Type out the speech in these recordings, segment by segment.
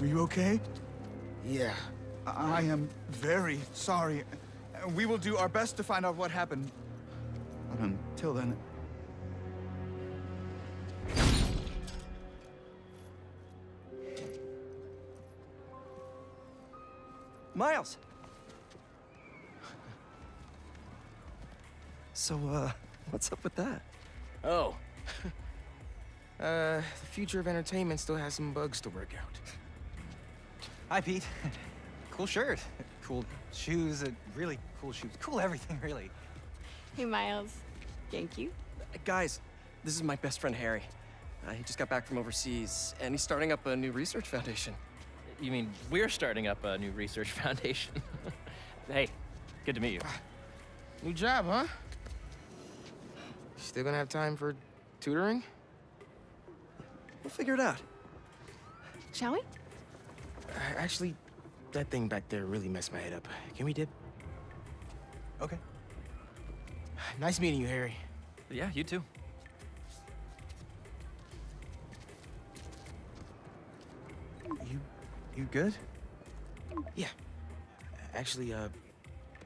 Are you okay? Yeah. I am very sorry. We will do our best to find out what happened. But until then, Miles! So, uh, what's up with that? Oh. uh, the future of entertainment still has some bugs to work out. Hi, Pete. cool shirt. Cool shoes. Uh, really cool shoes. Cool everything, really. Hey, Miles. Thank you. Uh, Guys, this is my best friend Harry. Uh, he just got back from overseas, and he's starting up a new research foundation. You mean we're starting up a new research foundation? hey, good to meet you. New job, huh? Still gonna have time for tutoring? We'll figure it out. Shall we? Uh, actually, that thing back there really messed my head up. Can we dip? Okay. Nice meeting you, Harry. Yeah, you too. You, you good? Yeah. Actually, uh,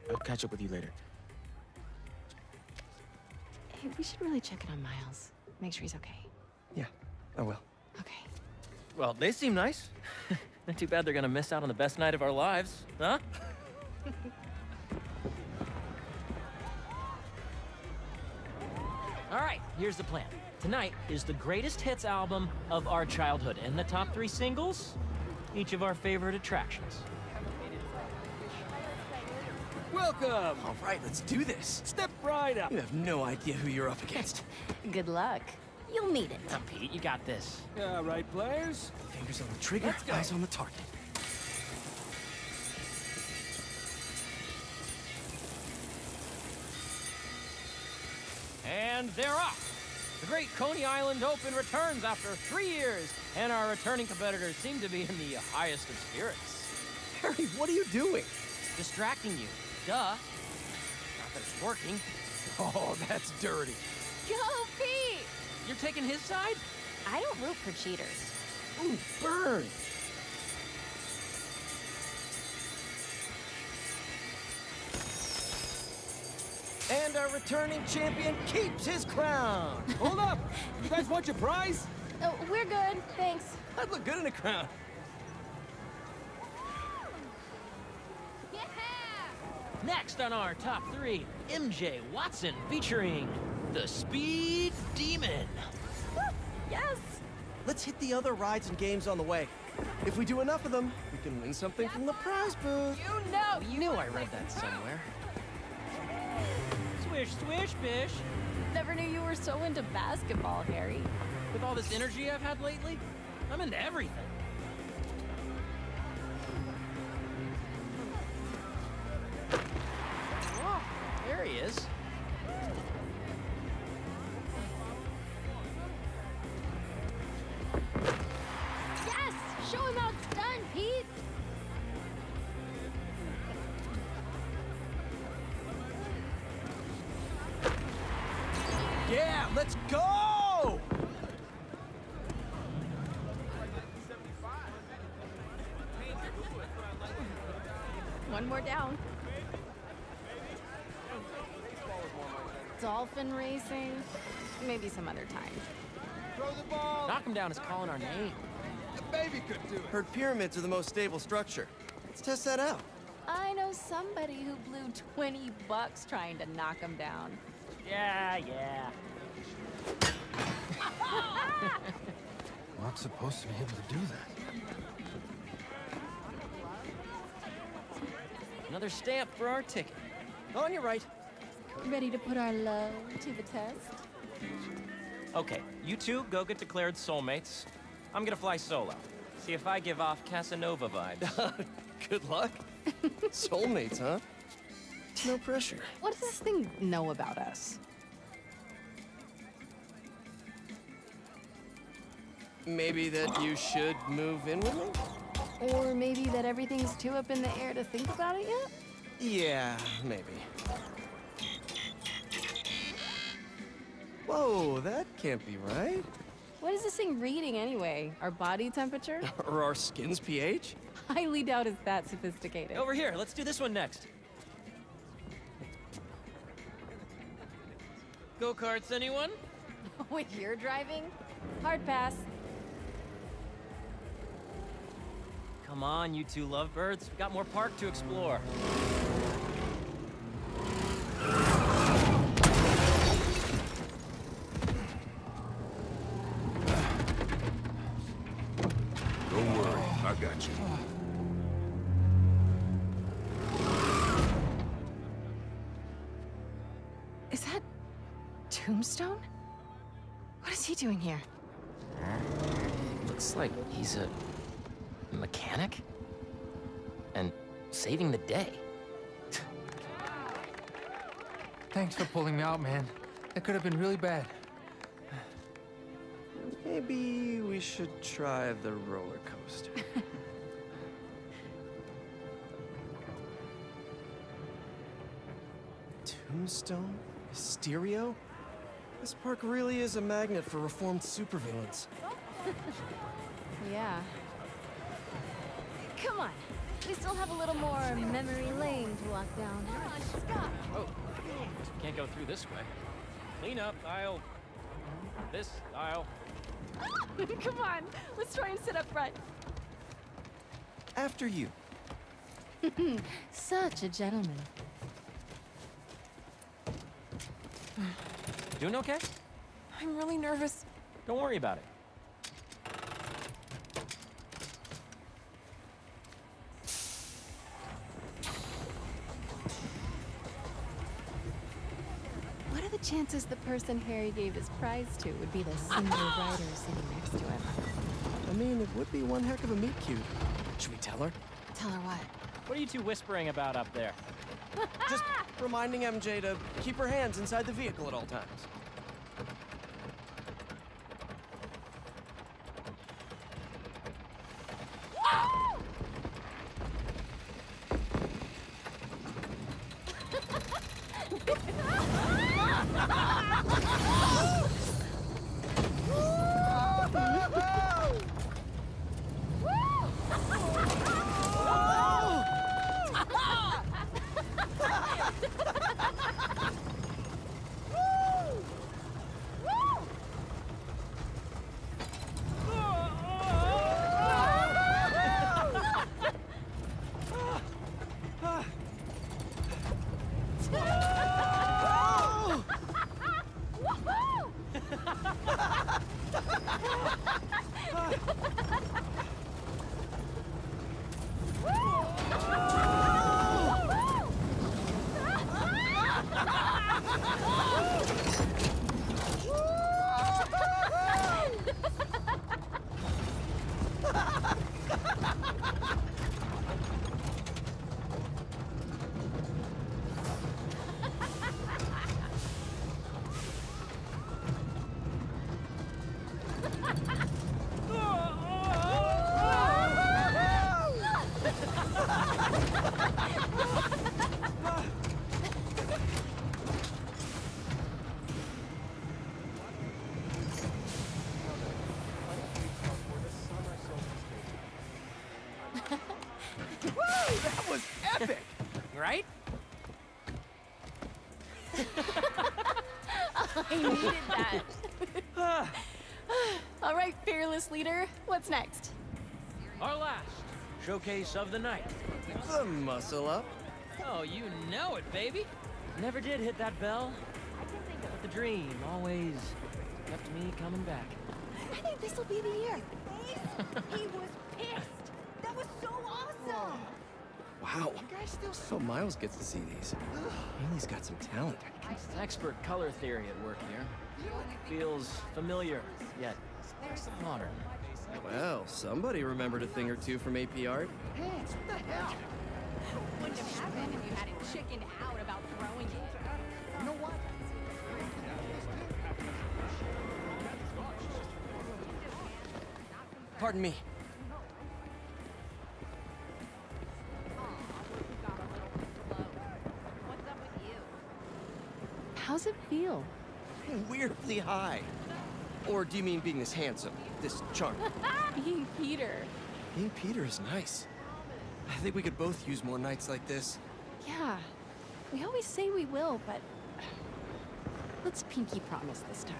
I'll catch up with you later. Hey, we should really check in on Miles. Make sure he's okay. Yeah, I will. Okay. Well, they seem nice. Not too bad they're gonna miss out on the best night of our lives, huh? All right, here's the plan. Tonight is the greatest hits album of our childhood, and the top three singles, each of our favorite attractions. Welcome! All right, let's do this. Step right up. You have no idea who you're up against. Good luck. You'll need it. Now, Pete, you got this. Yeah, right, players. Fingers on the trigger, eyes on the target. And they're off. The Great Coney Island Open returns after three years, and our returning competitors seem to be in the highest of spirits. Harry, what are you doing? Distracting you. Duh. Not that it's working. Oh, that's dirty. Go, Pete! You're taking his side? I don't root for cheaters. Ooh, burn! And our returning champion keeps his crown. Hold up! You guys want your prize? Oh, we're good. Thanks. I'd look good in a crown. Yeah! Next on our top three, MJ Watson featuring the Speed Demon. Yes! Let's hit the other rides and games on the way. If we do enough of them, we can win something from the prize booth. You know! You knew I read that somewhere. Swish, swish, bish. Never knew you were so into basketball, Harry. With all this energy I've had lately, I'm into everything. Oh, there he is. Dolphin racing? Maybe some other time. Throw the ball. Knock him down is calling our name. The baby could do it. Heard pyramids are the most stable structure. Let's test that out. I know somebody who blew 20 bucks trying to knock him down. Yeah, yeah. Not supposed to be able to do that. Another stamp for our ticket. On your right. Ready to put our uh, love to the test? Okay, you two go get declared soulmates. I'm gonna fly solo. See if I give off Casanova vibes. Good luck. Soulmates, huh? No pressure. What does this thing know about us? Maybe that you should move in with me? Or maybe that everything's too up in the air to think about it yet? Yeah, maybe. Whoa, that can't be right. What is this thing reading anyway? Our body temperature? Or our skin's pH? I highly doubt it's that sophisticated. Over here, let's do this one next. Go karts, anyone? Wait, you're driving? Hard pass. Come on, you two lovebirds. We've got more park to explore. Don't worry, I got you. Is that Tombstone? What is he doing here? Looks like he's a mechanic? And saving the day. Thanks for pulling me out, man. That could have been really bad. Maybe we should try the roller coaster. Tombstone? Mysterio? This park really is a magnet for reformed supervillains. Yeah. Come on. We still have a little more memory lane to walk down. Come on, Scott. Oh, can't go through this way. Clean up aisle. This aisle. Come on. Let's try and sit up front. After you. Such a gentleman. Doing okay? I'm really nervous. Don't worry about it. What are the chances the person Harry gave his prize to would be the single ah! writer sitting next to him? I mean, it would be one heck of a meet cute. Should we tell her? Tell her what? What are you two whispering about up there? Just reminding MJ to keep her hands inside the vehicle at all times. Leader. What's next? Our last showcase of the night. The muscle up. Oh, you know it, baby. Never did hit that bell, i think but the dream always kept me coming back. I think this will be the year. he was pissed. That was so awesome. Wow. So Miles gets to see these. Hailey's got some talent. Expert color theory at work here. Feels familiar, yet modern. Well, somebody remembered a thing or two from AP Art. Hey, what the hell? Wouldn't have happened if you hadn't chickened out about throwing it. You know what? Pardon me. What's up with you? How's it feel? Weirdly high. Or do you mean being this handsome, this charming? Being Peter. being Peter is nice. I think we could both use more nights like this. Yeah. We always say we will, but let's pinky promise this time.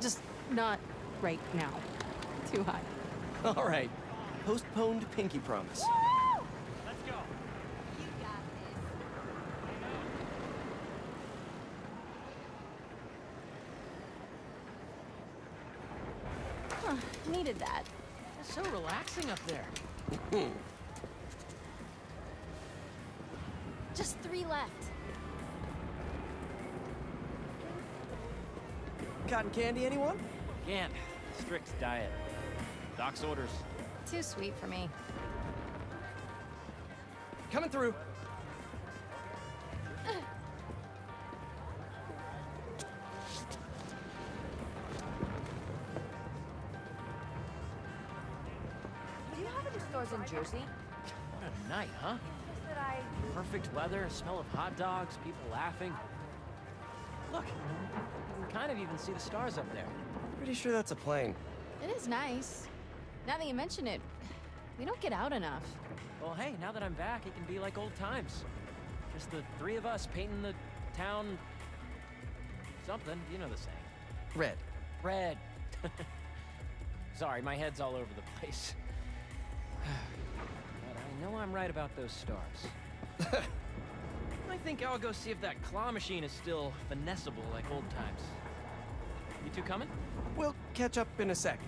Just not right now. Too hot. All right. Postponed pinky promise. Needed that. It's so relaxing up there. Hmm. Just three left. Cotton candy, anyone? Can't. Strict diet. Doc's orders. Too sweet for me. Coming through. Jersey? What a night, huh? That I Perfect weather, smell of hot dogs, people laughing. Look, you can kind of even see the stars up there. Pretty sure that's a plane. It is nice. Now that you mention it, we don't get out enough. Well, hey, now that I'm back, it can be like old times. Just the three of us painting the town. something. You know the saying. Red. Red. Sorry, my head's all over the place. but I know I'm right about those stars. I think I'll go see if that claw machine is still finessable like old times. You two coming? We'll catch up in a sec.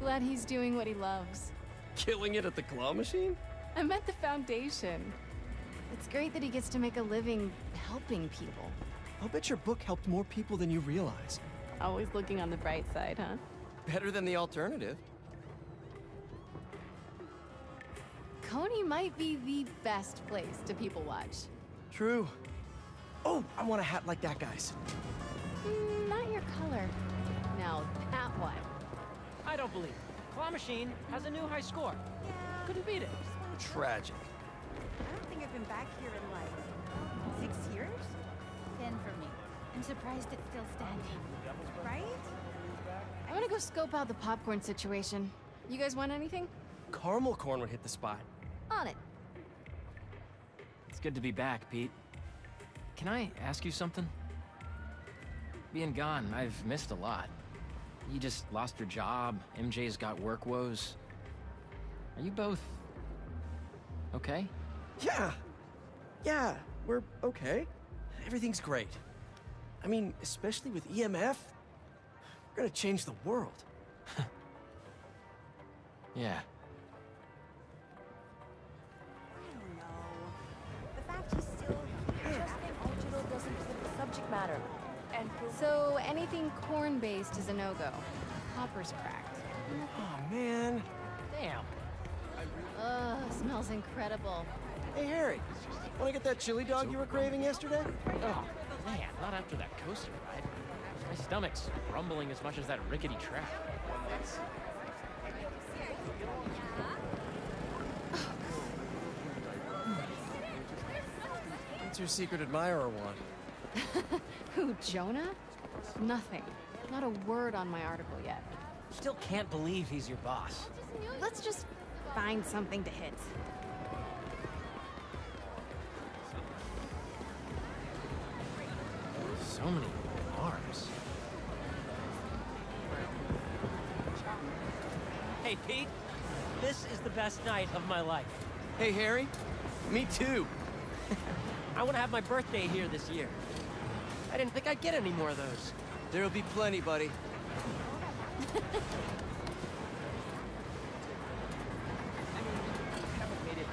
Glad he's doing what he loves. Killing it at the claw machine? I meant the foundation. It's great that he gets to make a living helping people. I'll bet your book helped more people than you realize. Always looking on the bright side, huh? Better than the alternative. Coney might be the best place to people watch. True. Oh, I want a hat like that guy's. Mm, not your color. Now, that one. I don't believe it. Claw machine has a new high score. Couldn't beat it. Tragic. I don't think I've been back here in like six years. Ten for me. I'm surprised it's still standing. Right? I want to go scope out the popcorn situation. You guys want anything? Caramel corn would hit the spot. On it. It's good to be back, Pete. Can I ask you something? Being gone, I've missed a lot. You just lost your job, MJ's got work woes. Are you both... okay? Yeah. Yeah, we're okay. Everything's great. I mean, especially with EMF. We're gonna change the world. Yeah. The subject matter. And So, anything corn based is a no go. Hopper's cracked. Oh, man. Damn. Ugh, smells incredible. Hey, Harry. Wanna get that chili dog you were craving yesterday? Oh, man, not after that coaster ride. My stomach's rumbling as much as that rickety track. What's your secret admirer want? Who, Jonah? Nothing. Not a word on my article yet. Still can't believe he's your boss. Let's just find something to hit. So many arms. Hey, Pete. This is the best night of my life. Hey, Harry. Me too. I want to have my birthday here this year. I didn't think I'd get any more of those. There'll be plenty, buddy. Haven't made it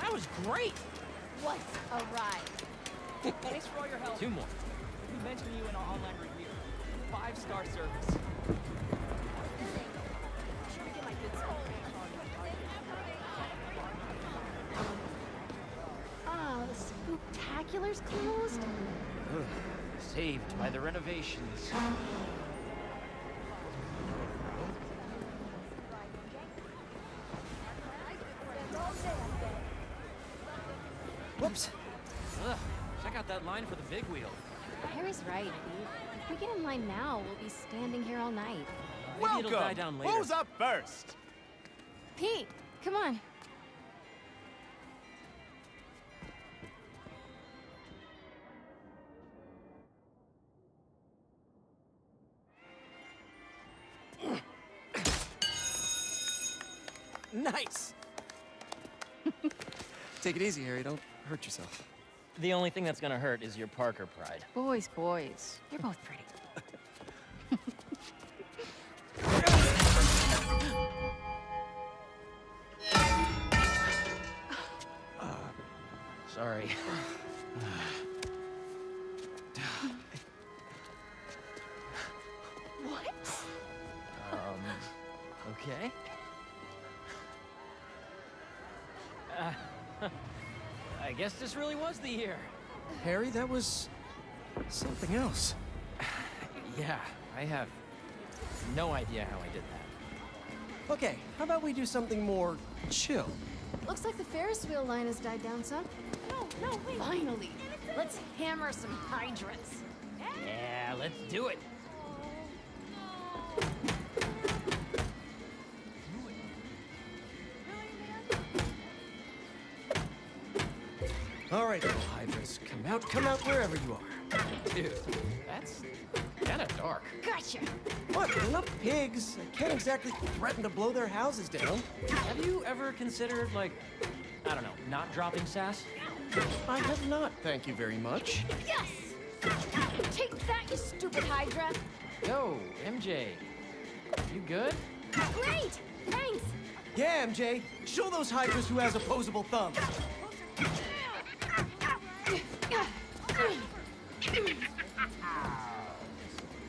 That was great! What a ride. thanks for all your help. Two more. We mentioned you in our online review. Five star service. Ah, the spooktacular's closed? Ugh. saved by the renovations. Whoops. Ugh, check out that line for the big wheel. Harry's right, Pete. If we get in line now, we'll be standing here all night. Maybe it'll die down later. Who's up first? Pete, come on. Nice! Take it easy, Harry. Don't hurt yourself. The only thing that's gonna hurt is your Parker pride. Boys, boys. You're both pretty. Sorry. guess this really was the year. Harry, that was something else. Yeah, I have no idea how I did that. Okay, how about we do something more chill? Looks like the Ferris wheel line has died down some. No, no, wait. Finally. Let's hammer some hydrants. Yeah, let's do it. Come out, come out wherever you are. Dude, that's kind of dark. Gotcha. What? They're not pigs. I can't exactly threaten to blow their houses down. Have you ever considered, like, I don't know, not dropping sass? I have not, thank you very much. Yes! Take that, you stupid Hydra! Yo, MJ, you good? Great! Thanks! Yeah, MJ, show those hydras who has opposable thumbs.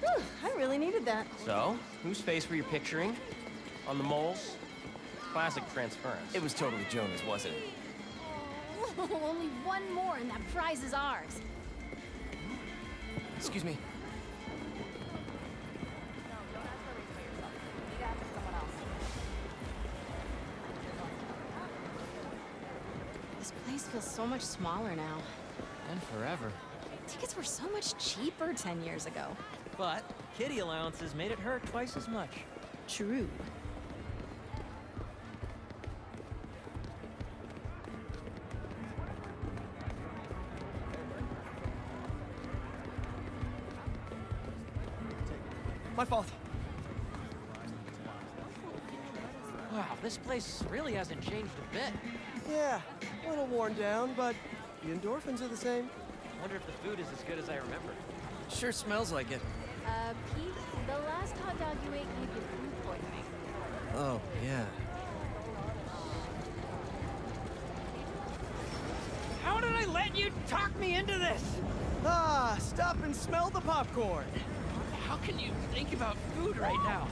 Whew, I really needed that. So, whose face were you picturing? On the moles? Classic transference. It was totally Jonah's, wasn't it? Oh, only one more and that prize is ours. Excuse me. This place feels so much smaller now. And forever. Tickets were so much cheaper 10 years ago. But kitty allowances made it hurt twice as much. True. My fault. Wow, this place really hasn't changed a bit. Yeah, a little worn down, but the endorphins are the same. Wonder if the food is as good as I remember. Sure smells like it. Uh, Pete, the last hot dog you ate gave you food poisoning. Oh, yeah. How did I let you talk me into this? Ah, stop and smell the popcorn. How can you think about food right now?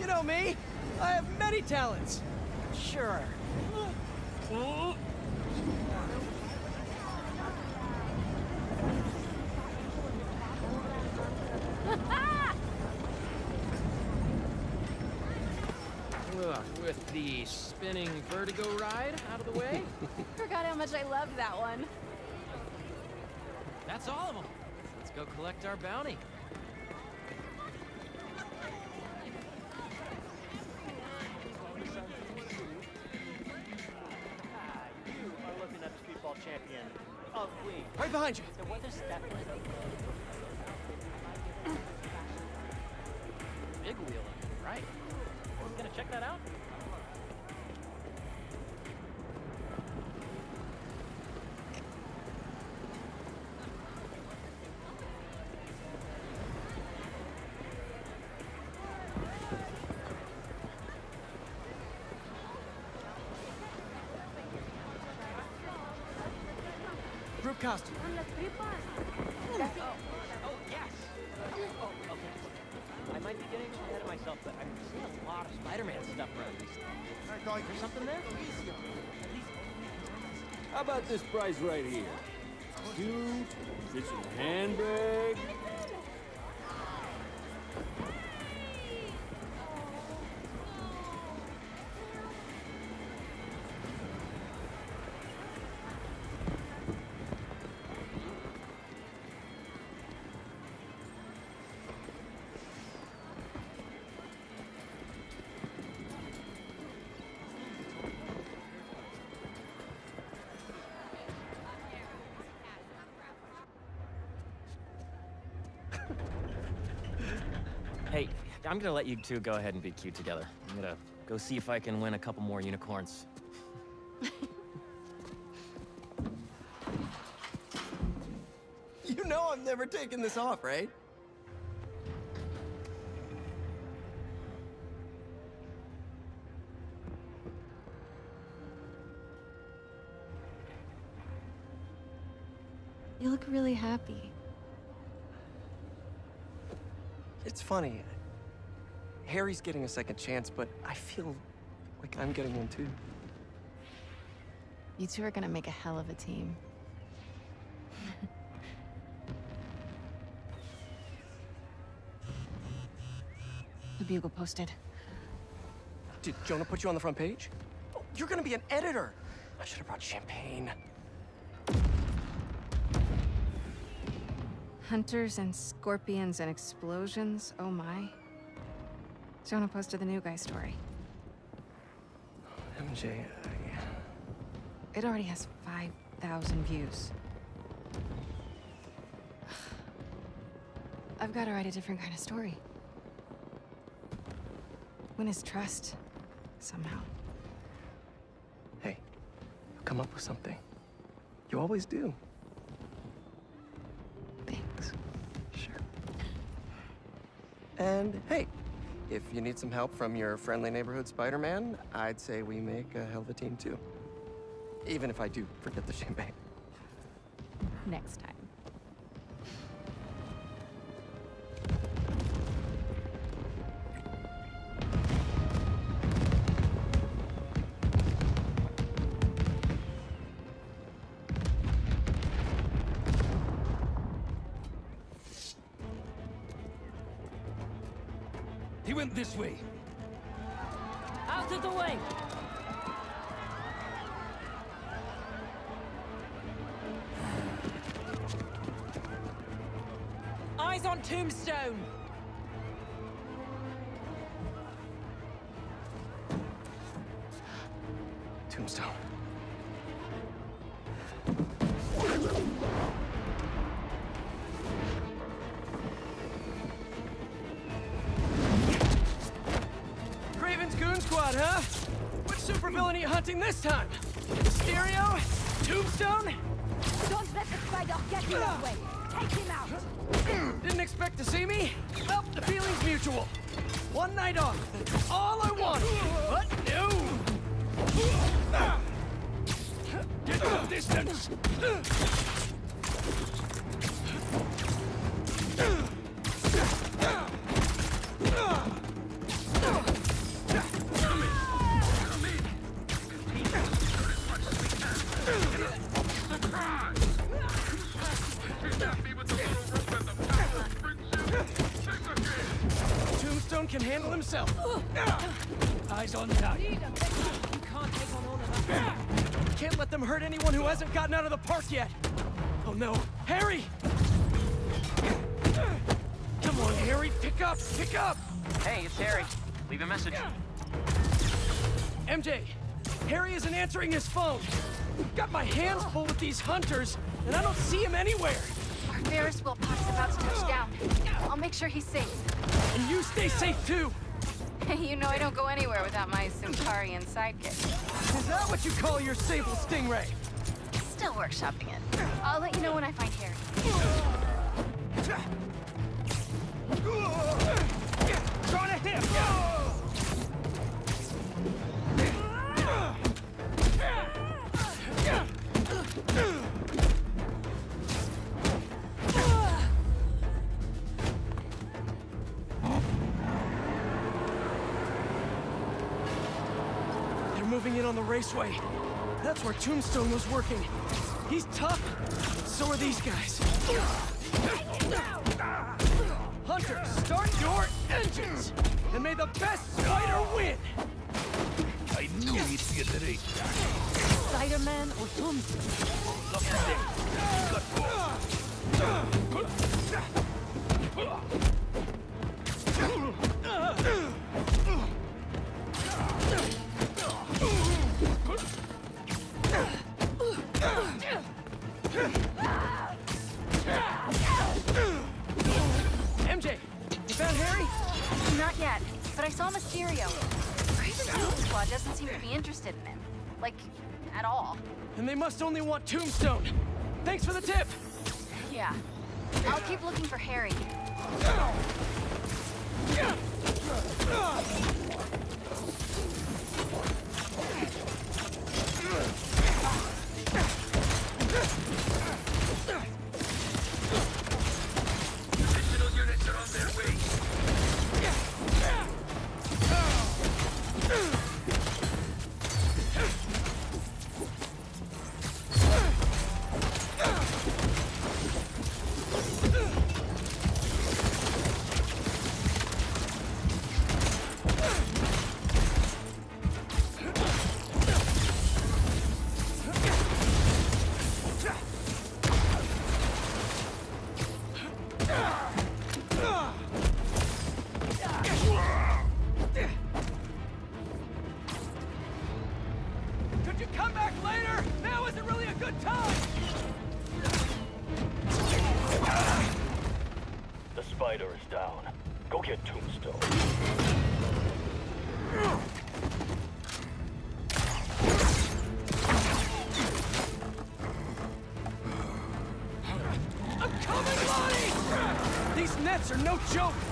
You know me, I have many talents. Sure. Ugh, with the spinning vertigo ride out of the way, Forgot how much I loved that one. that's all of them. Let's go collect our bounty. You are looking at the streetball champion of Queens. Right behind you. The weather's definitely Big wheel, right? Gonna check that out? Group costume. Oh, yes. Oh, okay. I might be getting ahead of myself, but I'm seeing a lot of Spider-Man stuff around recently. All right, Dolly, there's something there? How about this price right here? Suit, fits your handbag. Hey, I'm gonna let you two go ahead and be cute together. I'm gonna go see if I can win a couple more unicorns. You know I'm never taking this off, right? Funny. Harry's getting a second chance, but I feel like I'm getting one too. You two are gonna make a hell of a team. the Bugle posted. Did Jonah put you on the front page? Oh, you're gonna be an editor. I should have brought champagne. Hunters and scorpions and explosions, oh my. Jonah posted the new guy story. MJ, uh, yeah. It already has 5,000 views. I've got to write a different kind of story. Win his trust, somehow. Hey, you'll come up with something. You always do. And hey, if you need some help from your friendly neighborhood Spider-Man, I'd say we make a hell of a team too. Even if I do forget the champagne. Next time. On Tombstone! Tombstone. Kraven's Goon Squad, huh? Which supervillain are you hunting this time? Mysterio? Tombstone? Don't let the spider get in your way. Take him out. Didn't expect to see me? Well, the feeling's mutual. One night off, that's all I want. But no! Get some distance! Eyes on tight. You can't take on all of that. Can't let them hurt anyone who hasn't gotten out of the park yet. Oh no, Harry! Come on, Harry, pick up, pick up! Hey, it's Harry. Leave a message. MJ, Harry isn't answering his phone. Got my hands full with these hunters, and I don't see him anywhere. Our Ferris wheel pod's about to touch down. I'll make sure he's safe. And you stay safe too. you know I don't go anywhere without my Centaurian sidekick. Is that what you call your Sable Stingray? Still workshopping it. I'll let you know when I find Harry. Trying to hit! In on the raceway. That's where Tombstone was working. He's tough. So are these guys. Hunter, start your engines! And may the best spider win! I knew he'd be at the race. Spider-Man or Tombstone? MJ, you found Harry? Mysterio. Kraven's Doom Squad doesn't seem to be interested in him. Like, at all. And they must only want Tombstone. Thanks for the tip. Yeah. I'll keep looking for Harry. joke.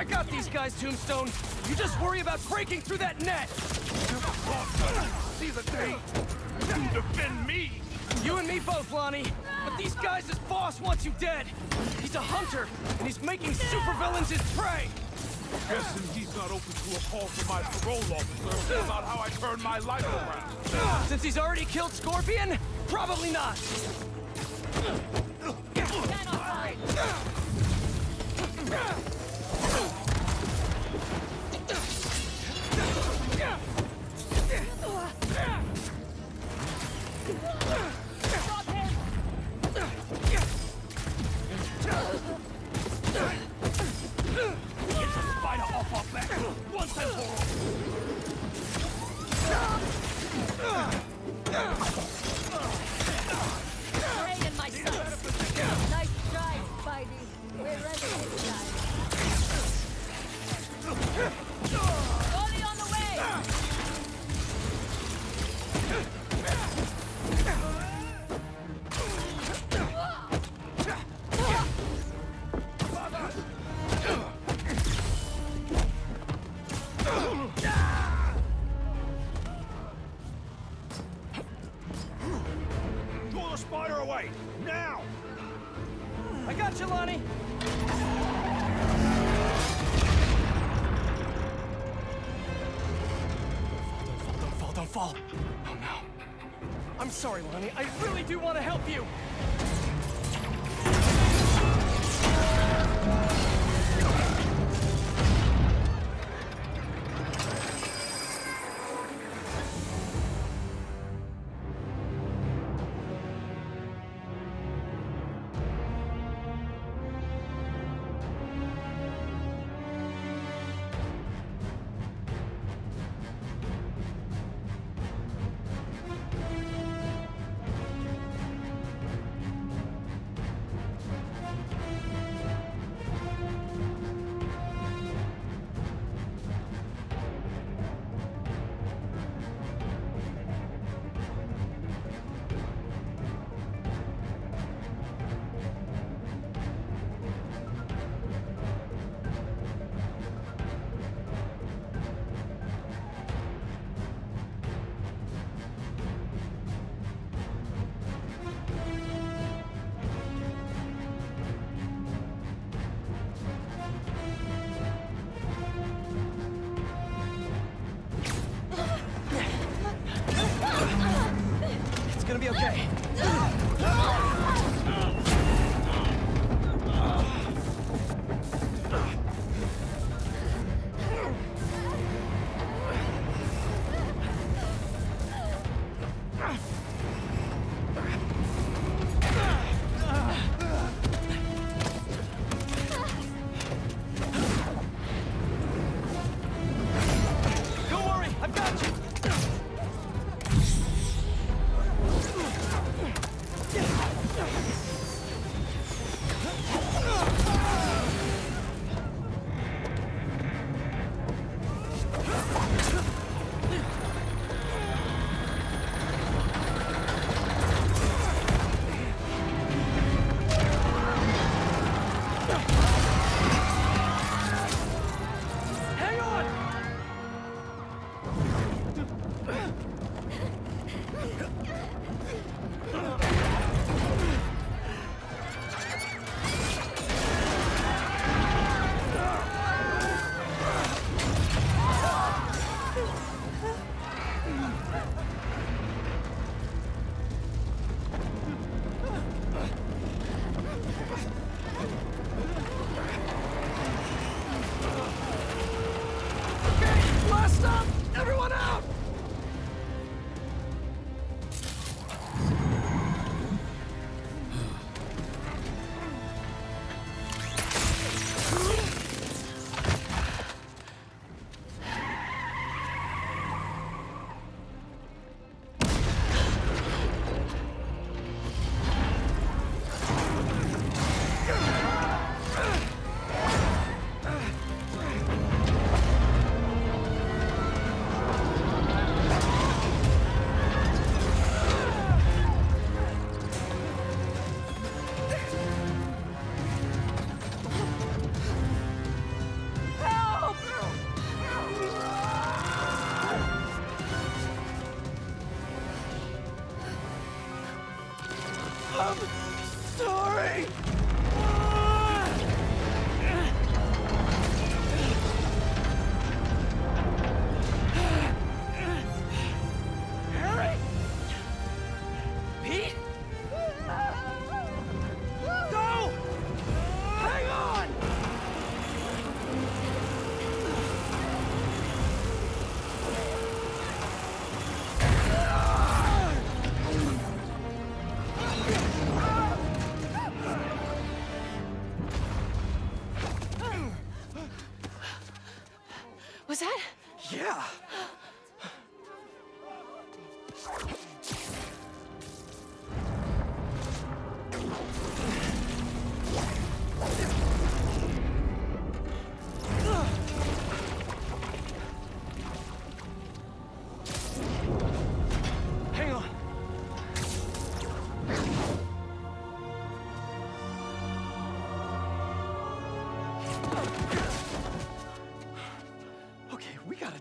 I got these guys, Tombstone. You just worry about breaking through that net. See the day you defend me. You and me both, Lonnie. But these guys, his boss wants you dead. He's a hunter, and he's making supervillains his prey. Guessing he's not open to a call from my parole officer about how I turned my life around. Since he's already killed Scorpion, probably not. Oh no. I'm sorry, Lonnie. I really do want to help you.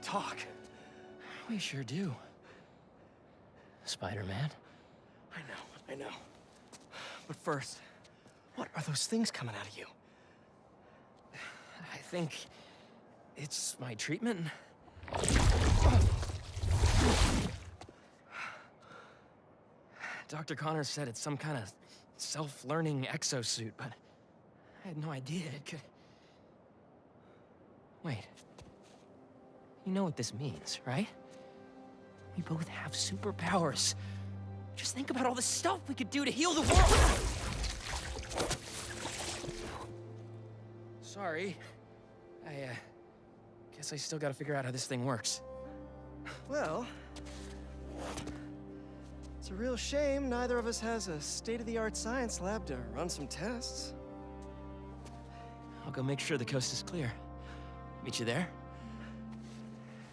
Talk. We sure do. Spider-Man. I know, I know. But first, what are those things coming out of you? I think it's my treatment. Dr. Connors said it's some kind of self-learning exosuit, but I had no idea it could... Wait. You know what this means, right? We both have superpowers. Just think about all the stuff we could do to heal the world! Sorry. I, uh... Guess I still gotta figure out how this thing works. Well, it's a real shame neither of us has a state-of-the-art science lab to run some tests. I'll go make sure the coast is clear. Meet you there?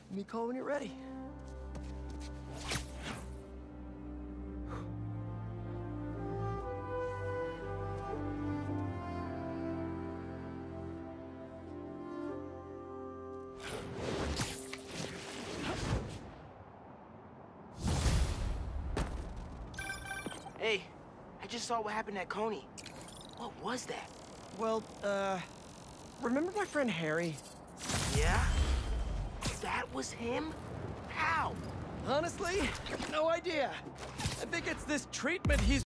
Give me a call when you're ready. Hey, I just saw what happened at Coney. What was that? Well, uh, remember my friend Harry? Yeah? Was him? How? Honestly, no idea. I think it's this treatment he's